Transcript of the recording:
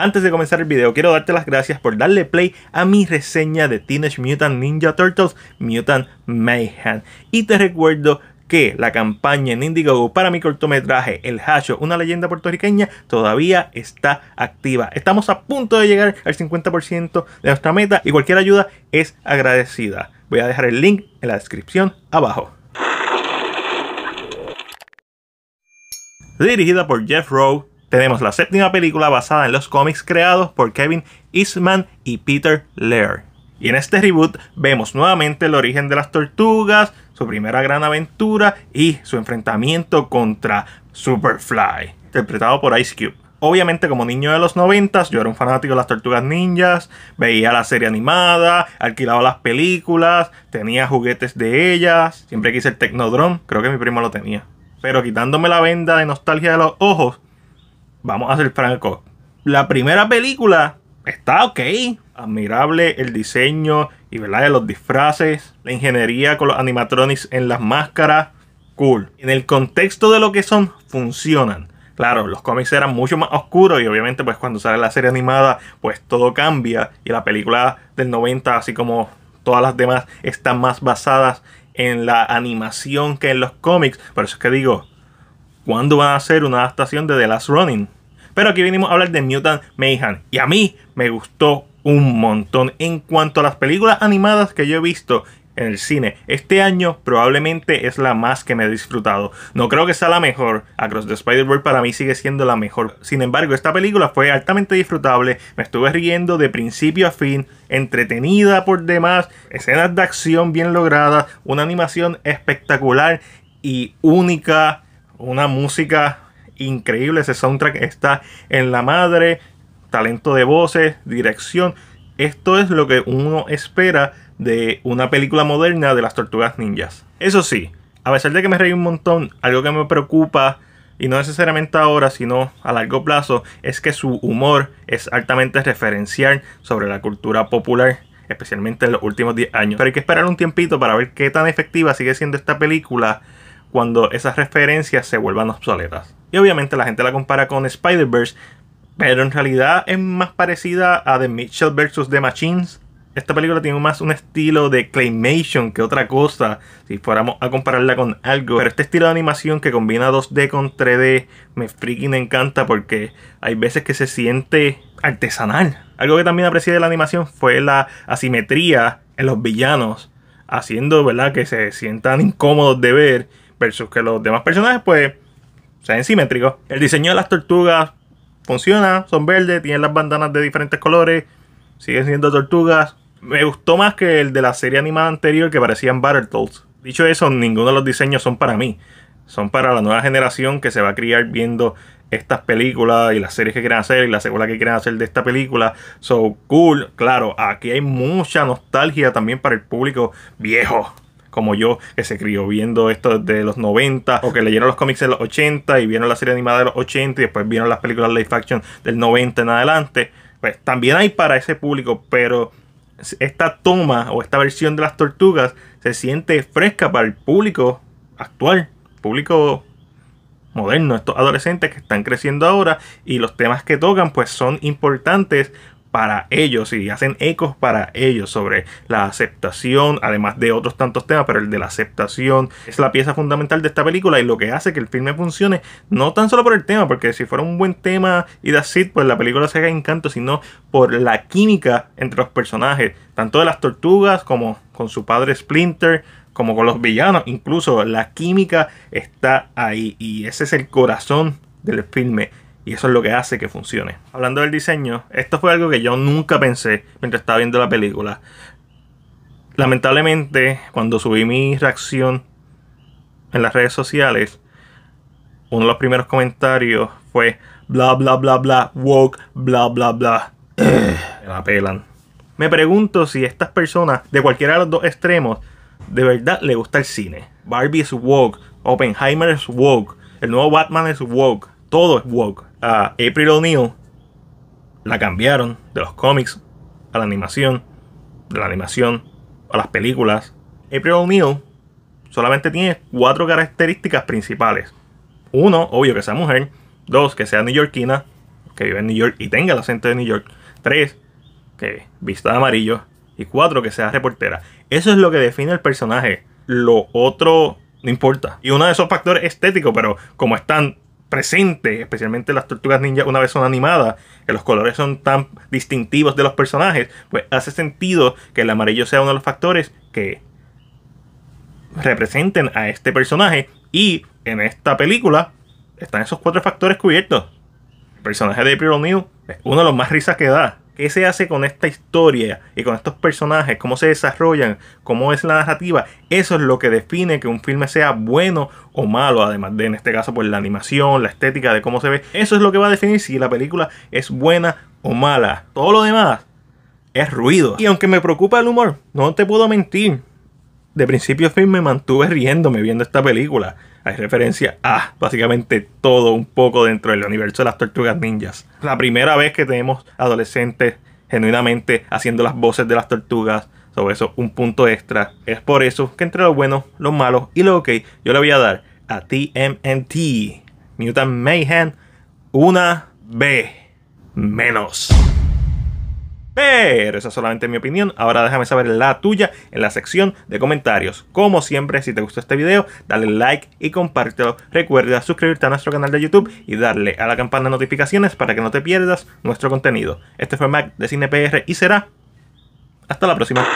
Antes de comenzar el video, quiero darte las gracias por darle play a mi reseña de Teenage Mutant Ninja Turtles Mutant Mayhem. Y te recuerdo que la campaña en Indiegogo para mi cortometraje El Hacho, una leyenda puertorriqueña, todavía está activa. Estamos a punto de llegar al 50% de nuestra meta y cualquier ayuda es agradecida. Voy a dejar el link en la descripción abajo. Dirigida por Jeff Rowe, tenemos la séptima película basada en los cómics creados por Kevin Eastman y Peter Laird. Y en este reboot vemos nuevamente el origen de las tortugas, su primera gran aventura y su enfrentamiento contra Superfly, interpretado por Ice Cube. Obviamente como niño de los 90 yo era un fanático de las tortugas ninjas, veía la serie animada, alquilaba las películas, tenía juguetes de ellas, siempre quise el Technodrome, creo que mi primo lo tenía. Pero quitándome la venda de nostalgia de los ojos, vamos a ser francos. La primera película está ok. Admirable el diseño y ¿verdad? de los disfraces, la ingeniería con los animatronics en las máscaras. Cool. En el contexto de lo que son, funcionan. Claro, los cómics eran mucho más oscuros y obviamente pues cuando sale la serie animada pues todo cambia y la película del 90 así como todas las demás están más basadas en la animación que en los cómics. Por eso es que digo, ¿cuándo van a hacer una adaptación de The Last Running? Pero aquí venimos a hablar de Mutant Mayhem. Y a mí me gustó un montón. En cuanto a las películas animadas que yo he visto en el cine, este año probablemente es la más que me he disfrutado. No creo que sea la mejor. Across the Spider-Verse para mí sigue siendo la mejor. Sin embargo, esta película fue altamente disfrutable. Me estuve riendo de principio a fin. Entretenida por demás. Escenas de acción bien logradas. Una animación espectacular y única. Una música increíble. Ese soundtrack está en la madre. Talento de voces, dirección. Esto es lo que uno espera de una película moderna de las tortugas ninjas. Eso sí, a pesar de que me reí un montón, algo que me preocupa, y no necesariamente ahora, sino a largo plazo, es que su humor es altamente referencial sobre la cultura popular, especialmente en los últimos 10 años. Pero hay que esperar un tiempito para ver qué tan efectiva sigue siendo esta película cuando esas referencias se vuelvan obsoletas. Y obviamente la gente la compara con Spider-Verse, pero en realidad es más parecida a The Mitchell vs. The Machines. Esta película tiene más un estilo de claymation que otra cosa, si fuéramos a compararla con algo. Pero este estilo de animación que combina 2D con 3D me freaking encanta porque hay veces que se siente artesanal. Algo que también aprecié de la animación fue la asimetría en los villanos, haciendo ¿verdad? que se sientan incómodos de ver versus que los demás personajes pues sean simétricos. El diseño de las tortugas funciona, son verdes, tienen las bandanas de diferentes colores, siguen siendo tortugas. Me gustó más que el de la serie animada anterior que parecían Battletoads. Dicho eso, ninguno de los diseños son para mí. Son para la nueva generación que se va a criar viendo estas películas y las series que quieren hacer y la secuela que quieren hacer de esta película. So cool, claro, aquí hay mucha nostalgia también para el público viejo como yo, que se crió viendo esto desde los 90 o que leyeron los cómics de los 80 y vieron la serie animada de los 80 y después vieron las películas live action del 90 en adelante, pues también hay para ese público, pero esta toma o esta versión de las tortugas se siente fresca para el público actual, público moderno, estos adolescentes que están creciendo ahora y los temas que tocan pues son importantes para ellos y hacen ecos para ellos sobre la aceptación, además de otros tantos temas, pero el de la aceptación es la pieza fundamental de esta película y lo que hace que el filme funcione, no tan solo por el tema, porque si fuera un buen tema y that's it, pues la película se haga encanto, sino por la química entre los personajes, tanto de las tortugas como con su padre Splinter, como con los villanos, incluso la química está ahí y ese es el corazón del filme y eso es lo que hace que funcione. Hablando del diseño, esto fue algo que yo nunca pensé mientras estaba viendo la película. Lamentablemente, cuando subí mi reacción en las redes sociales, uno de los primeros comentarios fue bla bla bla bla, woke, bla bla bla. Me la pelan. Me pregunto si estas personas de cualquiera de los dos extremos de verdad le gusta el cine. Barbie es woke, Oppenheimer es woke, el nuevo Batman es woke, todo es woke a April O'Neil la cambiaron de los cómics a la animación, de la animación a las películas. April O'Neil solamente tiene cuatro características principales. Uno, obvio que sea mujer. Dos, que sea neoyorquina. que vive en New York y tenga el acento de New York. Tres, que vista de amarillo. Y cuatro, que sea reportera. Eso es lo que define el personaje. Lo otro no importa. Y uno de esos factores estéticos, pero como están presentes, especialmente las tortugas ninja una vez son animadas, que los colores son tan distintivos de los personajes, pues hace sentido que el amarillo sea uno de los factores que representen a este personaje. Y en esta película están esos cuatro factores cubiertos. El personaje de April O'Neil es uno de los más risas que da. ¿Qué se hace con esta historia y con estos personajes? ¿Cómo se desarrollan? ¿Cómo es la narrativa? Eso es lo que define que un filme sea bueno o malo, además de en este caso por la animación, la estética de cómo se ve. Eso es lo que va a definir si la película es buena o mala. Todo lo demás es ruido. Y aunque me preocupa el humor, no te puedo mentir. De principio a fin me mantuve riéndome viendo esta película hay referencia a básicamente todo un poco dentro del universo de las tortugas ninjas. La primera vez que tenemos adolescentes genuinamente haciendo las voces de las tortugas. Sobre eso, un punto extra. Es por eso que entre lo bueno, lo malo y lo ok, yo le voy a dar a TMNT, Mutant Mayhem, una B menos. Pero esa es solamente mi opinión. Ahora déjame saber la tuya en la sección de comentarios. Como siempre, si te gustó este video, dale like y compártelo. Recuerda suscribirte a nuestro canal de YouTube y darle a la campana de notificaciones para que no te pierdas nuestro contenido. Este fue Mac de CinePR y será hasta la próxima.